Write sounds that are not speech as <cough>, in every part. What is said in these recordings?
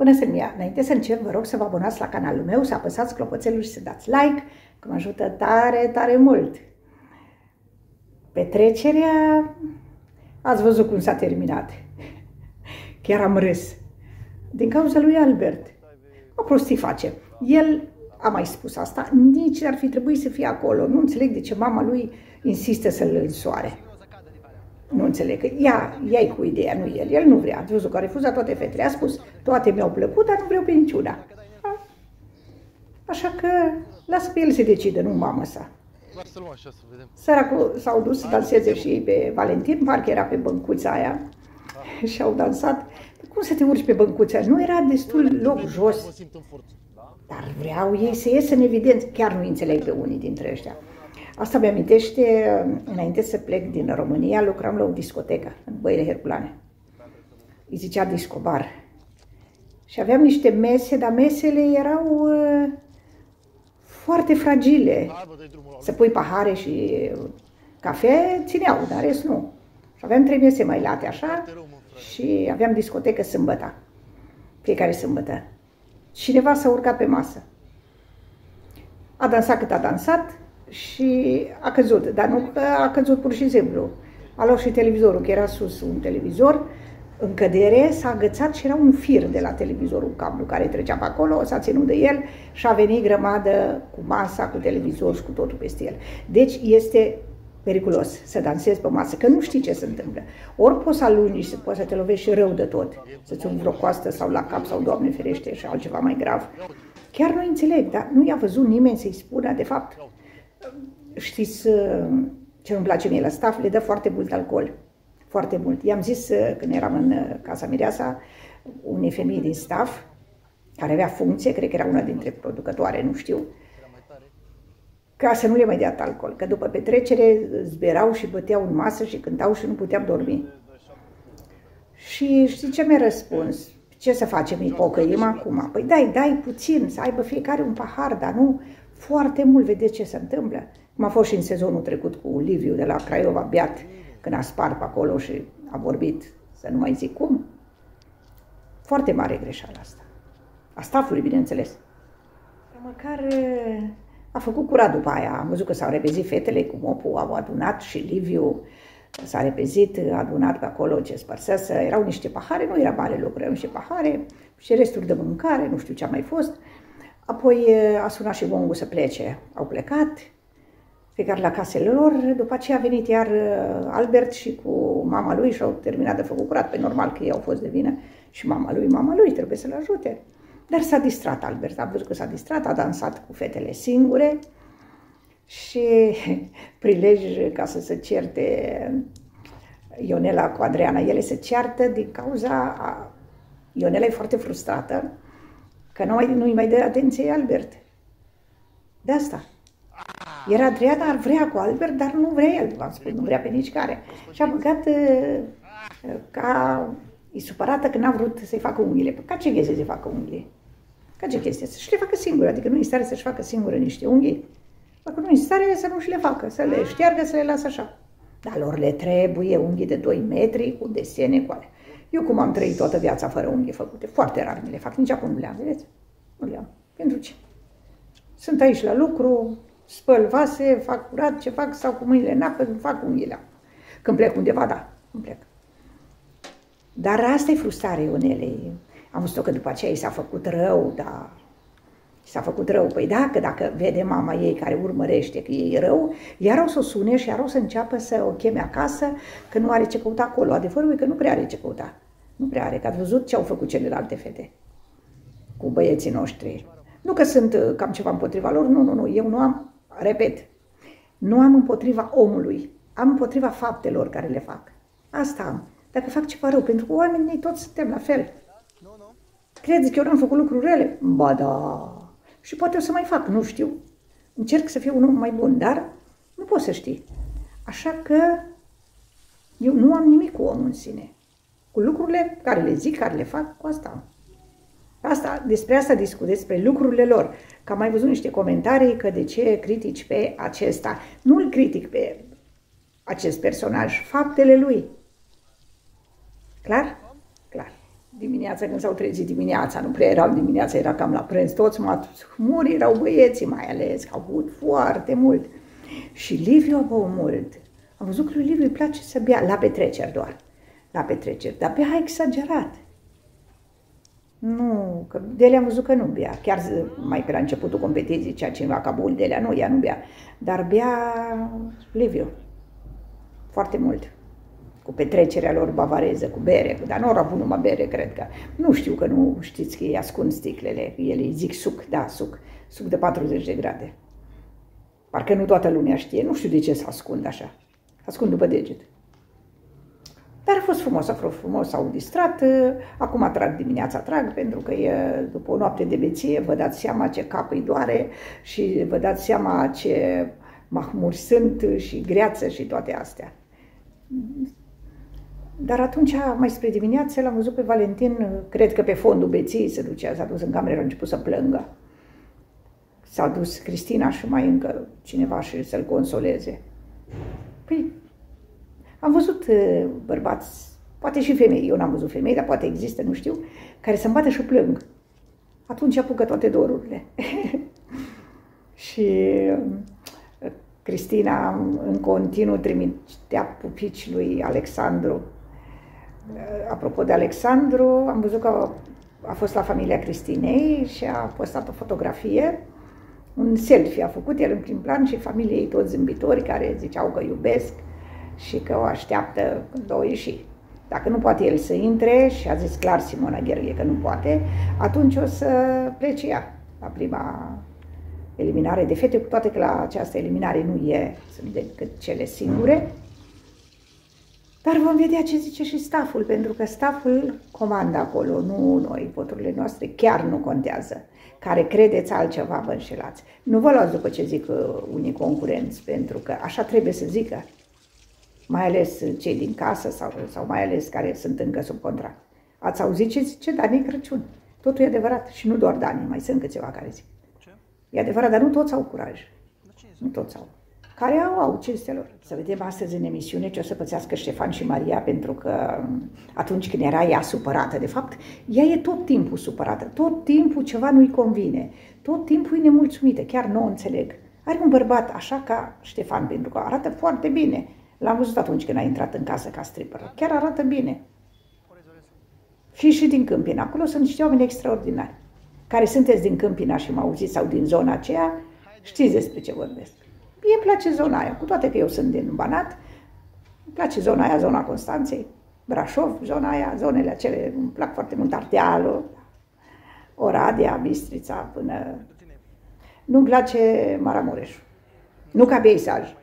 Bună Selmia! Înainte să încep, vă rog să vă abonați la canalul meu, să apăsați clopoțelul și să dați like, că mă ajută tare, tare mult. Petrecerea, ați văzut cum s-a terminat. Chiar am râs. Din cauza lui Albert. O prostii face. El a mai spus asta, nici ar fi trebuit să fie acolo. Nu înțeleg de ce mama lui insistă să-l însoare. Nu înțeleg. Ea, ea cu ideea, nu el. El nu vrea. Ați văzut că a refuzat toate fetele. A spus, toate mi-au plăcut, dar nu vreau pe niciuna. Așa că lasă pe el să decide, nu mama sa. Săracul s-au dus să danseze și ei pe Valentin, parcă era pe băncuța aia <laughs> și au dansat. Cum să te urci pe băncuța? Nu era destul loc jos. Dar vreau ei să iese în evidență. Chiar nu înțeleg pe unii dintre ăștia. Asta mi amintește, înainte să plec din România, lucram la o discotecă în Băile Herculane. Îi zicea discobar. Și aveam niște mese, dar mesele erau uh, foarte fragile. Să pui pahare și cafe, țineau, dar rest nu. Și aveam trei mese mai late așa și aveam discotecă sâmbătă. Fiecare sâmbătă. Cineva s-a urcat pe masă. A dansat cât a dansat, și a căzut, dar nu că a căzut pur și simplu. A luat și televizorul, că era sus un televizor, în cădere, s-a agățat și era un fir de la televizorul, cablu care trecea pe acolo, s-a ținut de el și a venit grămadă cu masa, cu televizor și cu totul peste el. Deci este periculos să dansezi pe masă, că nu știi ce se întâmplă. Ori poți să alungi și poți să te lovești rău de tot, să-ți un vreo coastă sau la cap sau, Doamne ferește, și altceva mai grav. Chiar nu înțeleg, dar nu i-a văzut nimeni să-i spună, de fapt, știți uh, ce îmi place mie la staff? Le dă foarte mult alcool. Foarte mult. I-am zis uh, când eram în uh, Casa Mireasa, unei femei din staff, care avea funcție, cred că era una dintre producătoare, nu știu, ca să nu le mai dea alcool, că după petrecere zberau și băteau în masă și cântau și nu puteam dormi. Și știi ce mi-a răspuns? Ce să facem, ipocăim acum? Păi dai, dai puțin, să aibă fiecare un pahar, dar nu foarte mult, vedeți ce se întâmplă. Cum a fost și în sezonul trecut cu Liviu de la Craiova, Beat, când a spart pe acolo și a vorbit, să nu mai zic cum. Foarte mare greșeală asta. A stafului, bineînțeles. Dar măcar a făcut curat după aia. Am văzut că s-au repezit fetele cu mopul, au adunat și Liviu s-a repezit, a adunat pe acolo ce spărsese. Erau niște pahare, nu era mare lucru, erau niște pahare și resturi de mâncare, nu știu ce a mai fost. Apoi a sunat și Bongu să plece. Au plecat, fiecare la casele lor. După aceea a venit iar Albert și cu mama lui și au terminat de făcut curat. Pe normal că ei au fost de vină și mama lui, mama lui trebuie să-l ajute. Dar s-a distrat Albert, a văzut că s-a distrat, a dansat cu fetele singure și <laughs> prilej ca să se certe Ionela cu Adriana. Ele se ceartă din cauza... Ionela e foarte frustrată Că nu mai, nu-i mai dă atenție Albert. De asta. Iar Adriana ar vrea cu Albert, dar nu vrea el, v-am spus, nu vrea pe nici care. Și a băgat uh, ca... E supărată că n-a vrut să-i facă unghiile. Păi ca ce chestie să-i facă unghii? Ca ce chestie? Să-și le facă singură, adică nu e stare să-și facă singură niște unghii. Dacă nu e stare să nu și le facă, să le șteargă, să le lasă așa. Dar lor le trebuie unghii de 2 metri, cu desene, cu alea. Eu cum am trăit toată viața fără unghii făcute, foarte rar mi le fac, nici acum nu le-am, vedeți? Nu le-am. Pentru ce? Sunt aici la lucru, spăl vase, fac curat, ce fac, sau cu mâinile în apă, fac unghiile. Când plec undeva, da, când plec. Dar asta e frustrare Ionelei. Am văzut că după aceea i s-a făcut rău, dar s-a făcut rău. Păi da, că dacă vede mama ei care urmărește că e rău, iar o să o sune și iar o să înceapă să o cheme acasă, că nu are ce căuta acolo. Adevărul e că nu prea are ce căuta. Nu prea are, că ați văzut ce au făcut celelalte fete cu băieții noștri. Nu că sunt uh, cam ceva împotriva lor, nu, nu, nu, eu nu am, repet, nu am împotriva omului, am împotriva faptelor care le fac. Asta am. Dacă fac ceva rău, pentru că oamenii toți suntem la fel. Credeți că eu n-am făcut lucruri rele? Ba da, și poate o să mai fac, nu știu. Încerc să fiu un om mai bun, dar nu pot să știi. Așa că eu nu am nimic cu omul în sine. Cu lucrurile care le zic, care le fac, cu asta Asta, despre asta discut, despre lucrurile lor. Că am mai văzut niște comentarii că de ce critici pe acesta. Nu îl critic pe acest personaj, faptele lui. Clar? Clar. dimineața când s-au trezit dimineața, nu prea erau dimineața, era cam la prânz, toți muri erau băieții mai ales, că au băut foarte mult. Și Liviu a băut mult. Am văzut că lui Liviu îi place să bea, la petreceri doar, la petreceri, dar bea exagerat. Nu, că Delia am văzut că nu bea. Chiar mai pe la începutul competiției, ceea cineva ca bun Delia, nu, ea nu bea. Dar bea Liviu. Foarte mult. Cu petrecerea lor bavareză, cu bere, dar nu au avut numai bere, cred că. Nu știu că nu știți că ei ascund sticlele, ele îi zic suc, da, suc, suc de 40 de grade. Parcă nu toată lumea știe, nu știu de ce să ascund așa. Ascund după deget. Dar a fost frumos, a fost frumos, s-au distrat. Acum trag dimineața, trag, pentru că e după o noapte de beție, vă dați seama ce cap îi doare și vă dați seama ce mahmuri sunt și greață și toate astea. Dar atunci, mai spre dimineață, l-am văzut pe Valentin, cred că pe fondul beției se ducea, s-a dus în cameră, a început să plângă. S-a dus Cristina și mai încă cineva și să-l consoleze. Păi, am văzut uh, bărbați, poate și femei, eu n-am văzut femei, dar poate există, nu știu, care să bată și plâng. Atunci apucă toate dorurile. <laughs> și uh, Cristina în continuu trimitea pupici lui Alexandru. Uh, apropo de Alexandru, am văzut că a fost la familia Cristinei și a postat o fotografie, un selfie a făcut el în prim plan și familiei toți zâmbitori care ziceau că iubesc și că o așteaptă când o ieși. Dacă nu poate el să intre, și a zis clar Simona Gherlie că nu poate, atunci o să plece ea la prima eliminare de fete, cu toate că la această eliminare nu e, sunt decât cele singure. Dar vom vedea ce zice și staful, pentru că staful comandă acolo, nu noi, voturile noastre chiar nu contează. Care credeți altceva, vă înșelați. Nu vă luați după ce zic uh, unii concurenți, pentru că așa trebuie să zică mai ales cei din casă sau, sau mai ales care sunt încă sub contract. Ați auzit ce zice Dani Crăciun? Totul e adevărat și nu doar Dani, mai sunt câțiva care zic. Ce? E adevărat, dar nu toți au curaj. Nu toți au. Care au, au cinstelor. Să vedem astăzi în emisiune ce o să pățească Ștefan și Maria, pentru că atunci când era ea supărată, de fapt, ea e tot timpul supărată, tot timpul ceva nu-i convine, tot timpul e nemulțumită, chiar nu o înțeleg. Are un bărbat așa ca Ștefan, pentru că arată foarte bine, L-am văzut atunci când a intrat în casă ca stripper. Chiar arată bine. Și și din Câmpina. Acolo sunt niște oameni extraordinari. Care sunteți din Câmpina și mă auziți sau din zona aceea, știți despre ce vorbesc. Mie îmi place zona aia, cu toate că eu sunt din Banat, îmi place zona aia, zona Constanței, Brașov, zona aia, zonele acele, îmi plac foarte mult Ardealul, Oradea, Bistrița, până... Nu-mi place Maramureșul. Nu ca peisaj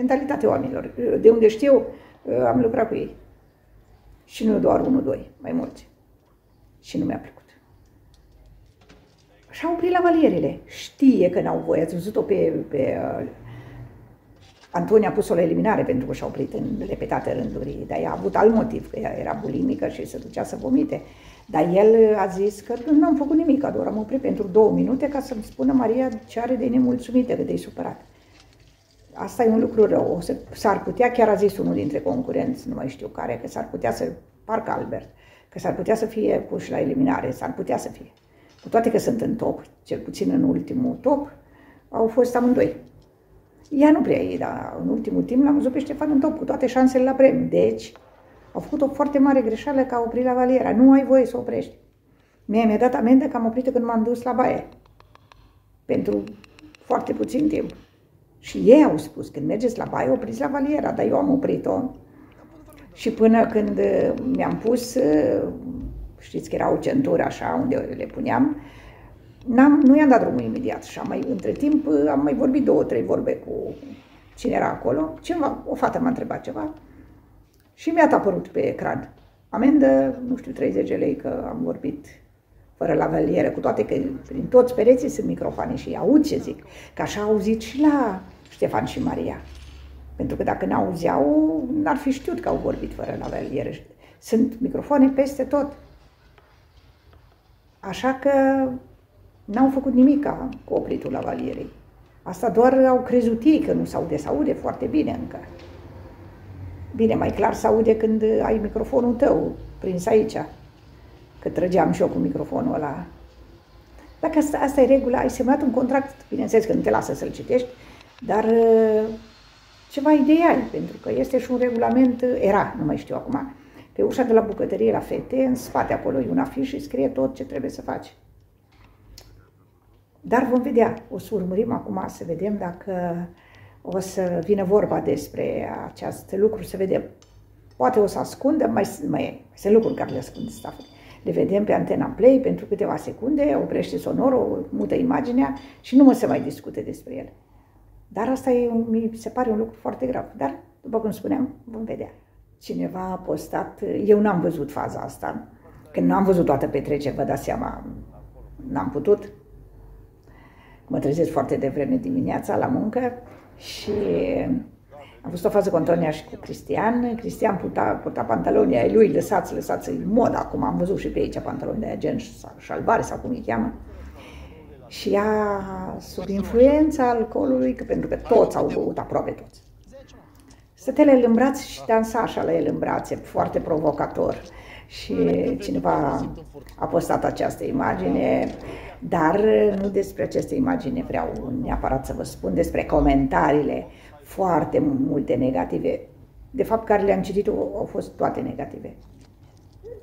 mentalitatea oamenilor. De unde știu, am lucrat cu ei. Și nu doar unul, doi, mai mulți. Și nu mi-a plăcut. Și au oprit la valierile. Știe că n-au voie. Ați văzut-o pe, pe uh, Antonia a pus-o la eliminare pentru că și-a oprit în repetate rânduri, dar ea a avut alt motiv, că ea era bulimică și se ducea să vomite. Dar el a zis că nu am făcut nimic, doar am oprit pentru două minute ca să-mi spună Maria ce are de nemulțumită, că de supărat. Asta e un lucru rău. O să, s-ar putea, chiar a zis unul dintre concurenți, nu mai știu care, că s-ar putea să, parcă Albert, că s-ar putea să fie puși la eliminare, s-ar putea să fie. Cu toate că sunt în top, cel puțin în ultimul top, au fost amândoi. Ea nu prea e, dar în ultimul timp l-am văzut pe Ștefan în top, cu toate șansele la premiu. Deci, au făcut o foarte mare greșeală că a oprit la valiera. Nu ai voie să oprești. Mie mi-a dat amendă că am oprit când m-am dus la baie. Pentru foarte puțin timp. Și ei au spus, când mergeți la baie, opriți la valiera, dar eu am oprit-o. Și până când uh, mi-am pus, uh, știți că era o centură așa, unde le puneam, n-am, nu i-am dat drumul imediat și am mai, între timp uh, am mai vorbit două, trei vorbe cu cine era acolo. Cineva, o fată m-a întrebat ceva și mi-a apărut pe ecran. Amendă, nu știu, 30 de lei că am vorbit fără la valieră, cu toate că prin toți pereții sunt microfoane și aud ce zic. Că așa au auzit și la Ștefan și Maria. Pentru că dacă n-auzeau, n-ar fi știut că au vorbit fără la valieră. Sunt microfoane peste tot. Așa că n-au făcut nimic cu opritul la valierei. Asta doar au crezut ei că nu s-aude, s-aude foarte bine încă. Bine, mai clar s-aude când ai microfonul tău prins aici. Că trăgeam și eu cu microfonul ăla. Dacă asta, asta e regula, ai semnat un contract, bineînțeles că nu te lasă să-l citești, dar uh, ceva idei ai, pentru că este și un regulament, uh, era, nu mai știu acum, pe ușa de la bucătărie la fete, în spate acolo e un afiș și scrie tot ce trebuie să faci. Dar vom vedea, o să urmărim acum să vedem dacă o să vină vorba despre acest lucru, să vedem. Poate o să ascundă, mai, mai sunt lucruri care le ascund staful. Le vedem pe antena Play pentru câteva secunde, oprește sonorul, mută imaginea și nu mă se mai discute despre el. Dar asta e, mi se pare un lucru foarte grav. Dar, după cum spuneam, vom vedea. Cineva a postat, eu n-am văzut faza asta, când n-am văzut toată petrecere, vă dați seama, n-am putut. Mă trezesc foarte devreme dimineața la muncă și am văzut o fază cu Antonia și cu Cristian. Cristian purta, purta pantaloni ai lui, lăsați, lăsați în mod acum. Am văzut și pe aici pantaloni de aia, gen șalvare sau cum îi cheamă. Și ea, sub influența alcoolului, că pentru că toți au băut, aproape toți. Stătea el în brațe și dansa așa la el în brațe, foarte provocator. Și cineva a postat această imagine, dar nu despre aceste imagine vreau neapărat să vă spun, despre comentariile foarte multe negative. De fapt, care le-am citit au fost toate negative.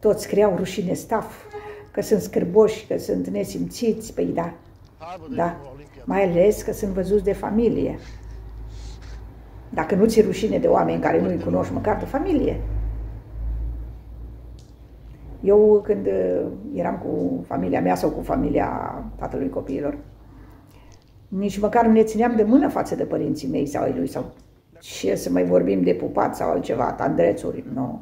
Toți scriau rușine staf, că sunt scârboși, că sunt nesimțiți, păi da, da, mai ales că sunt văzuți de familie. Dacă nu ți rușine de oameni care nu-i cunoști, măcar de familie. Eu când uh, eram cu familia mea sau cu familia tatălui copiilor, nici măcar nu ne țineam de mână față de părinții mei sau ai lui sau ce să mai vorbim de pupat sau altceva, tandrețuri, nu.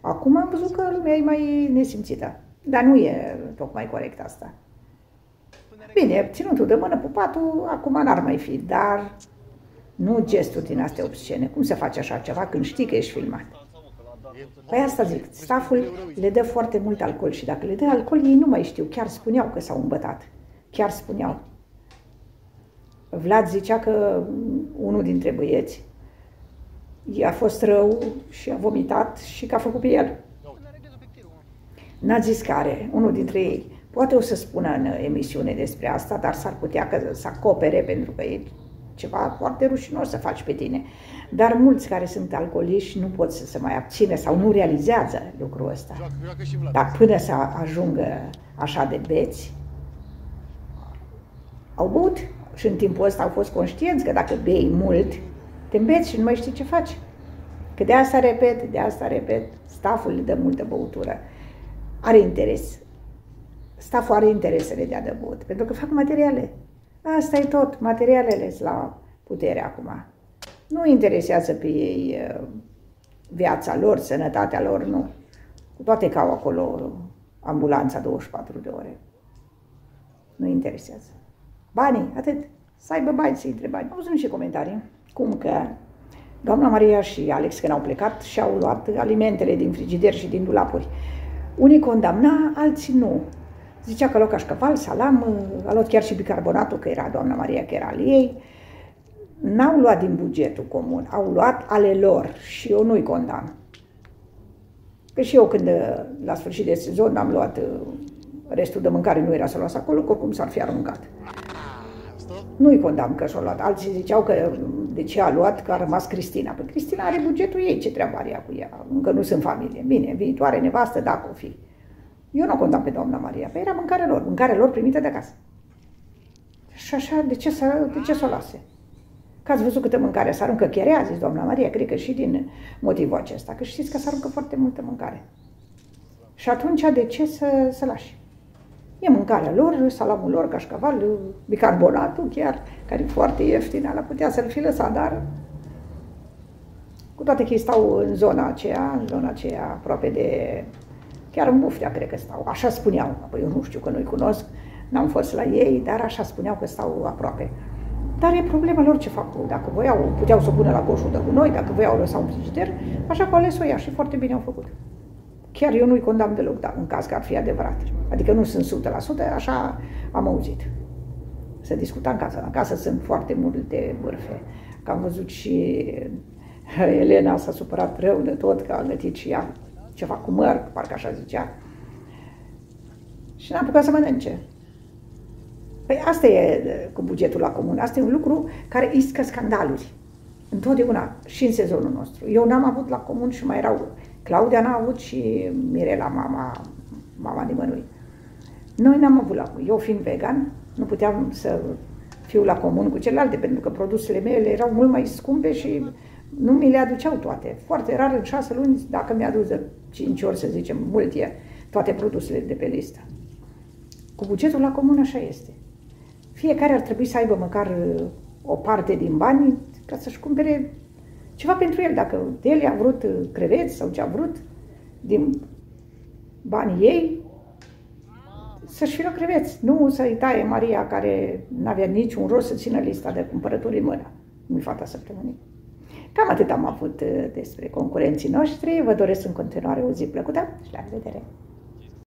Acum am văzut că lumea e mai nesimțită. Dar nu e tocmai corect asta. Bine, ținutul de mână, pupatul, acum n-ar mai fi, dar nu gesturi din astea obscene. Cum se face așa ceva când știi că ești filmat? Păi asta zic, staful le dă foarte mult alcool și dacă le dă alcool, ei nu mai știu, chiar spuneau că s-au îmbătat. Chiar spuneau. Vlad zicea că unul dintre băieți i-a fost rău și a vomitat și că a făcut pe el. N-a zis care, unul dintre ei. Poate o să spună în emisiune despre asta, dar s-ar putea că să acopere pentru că e ceva foarte rușinos să faci pe tine. Dar mulți care sunt alcooliști nu pot să se mai abține sau nu realizează lucrul ăsta. Dar până să ajungă așa de beți, au băut și în timpul ăsta au fost conștienți că dacă bei mult, te îmbeți și nu mai știi ce faci. Că de asta repet, de asta repet, staful le dă multă băutură. Are interes. Staful are interes să le dea de băut, pentru că fac materiale. Asta e tot, materialele sunt la putere acum. Nu interesează pe ei uh, viața lor, sănătatea lor, nu. Cu toate că au acolo ambulanța 24 de ore. Nu interesează. Banii, atât. Să aibă bani, să intre bani. Au văzut niște comentarii, cum că doamna Maria și Alex, când au plecat, și-au luat alimentele din frigider și din dulapuri. Unii condamna, alții nu. Zicea că a luat cașcaval, salam, a luat chiar și bicarbonatul, că era doamna Maria, că era al ei. N-au luat din bugetul comun, au luat ale lor și eu nu-i condamn. Că și eu când la sfârșit de sezon am luat restul de mâncare, nu era să luați acolo, că oricum s-ar fi aruncat. Nu-i condamn că și-a luat. Alții ziceau că de ce a luat, că a rămas Cristina. Păi Cristina are bugetul ei, ce treabă are ea cu ea? Încă nu sunt familie. Bine, viitoare nevastă, dacă o fi. Eu nu o condamn pe doamna Maria, pe era mâncarea lor, mâncarea lor primită de acasă. Și așa, de ce să, de ce să o lase? Că ați văzut câtă mâncare s aruncă chiar a zis doamna Maria, cred că și din motivul acesta, că știți că s aruncă foarte multă mâncare. Și atunci, de ce să, să lași? E mâncarea lor, salamul lor, cașcaval, bicarbonatul chiar, care e foarte ieftin, la putea să-l fi lăsat, dar cu toate că ei stau în zona aceea, în zona aceea aproape de, chiar în Buftea, cred că stau, așa spuneau, apoi eu nu știu că nu-i cunosc, n-am fost la ei, dar așa spuneau că stau aproape. Dar e problema lor ce fac, dacă voiau, puteau să o pună la coșul de gunoi, dacă voiau lăsa un frigider, așa că au ales-o ea și foarte bine au făcut. Chiar eu nu-i condamn deloc, dar în caz că ar fi adevărat. Adică nu sunt 100%, așa am auzit. Să discuta în casă. În casă sunt foarte multe bârfe. Că am văzut și <laughs> Elena s-a supărat rău de tot, că a gătit și ea ceva cu măr, parcă așa zicea. și n-a apucat să mănânce. Păi asta e cu bugetul la comun. Asta e un lucru care iscă scandaluri. Întotdeauna și în sezonul nostru. Eu n-am avut la comun și mai erau... Claudia n-a avut și Mirela, mama, mama nimănui. Noi n-am avut la Eu fiind vegan, nu puteam să fiu la comun cu celelalte, pentru că produsele mele erau mult mai scumpe și nu mi le aduceau toate. Foarte rar, în șase luni, dacă mi-a adus de cinci ori, să zicem, mult e, toate produsele de pe listă. Cu bugetul la comun așa este. Fiecare ar trebui să aibă măcar uh, o parte din bani ca să-și cumpere ceva pentru el. Dacă el a vrut uh, creveți sau ce a vrut din banii ei, să-și fie creveți. Nu să-i taie Maria care n-avea niciun rost să țină lista de cumpărături în mână. Nu-i fata săptămânii. Cam atât am avut uh, despre concurenții noștri. Vă doresc în continuare o zi plăcută și la revedere!